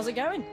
How's it going?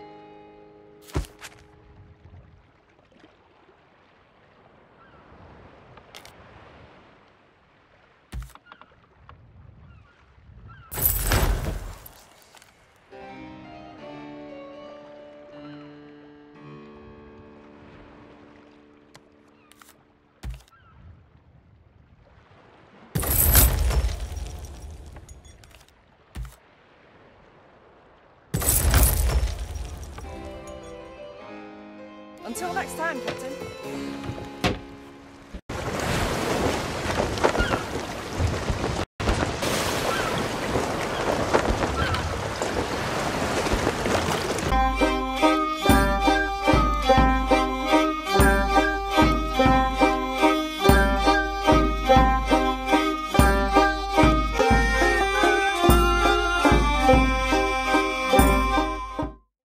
Until next time, Captain.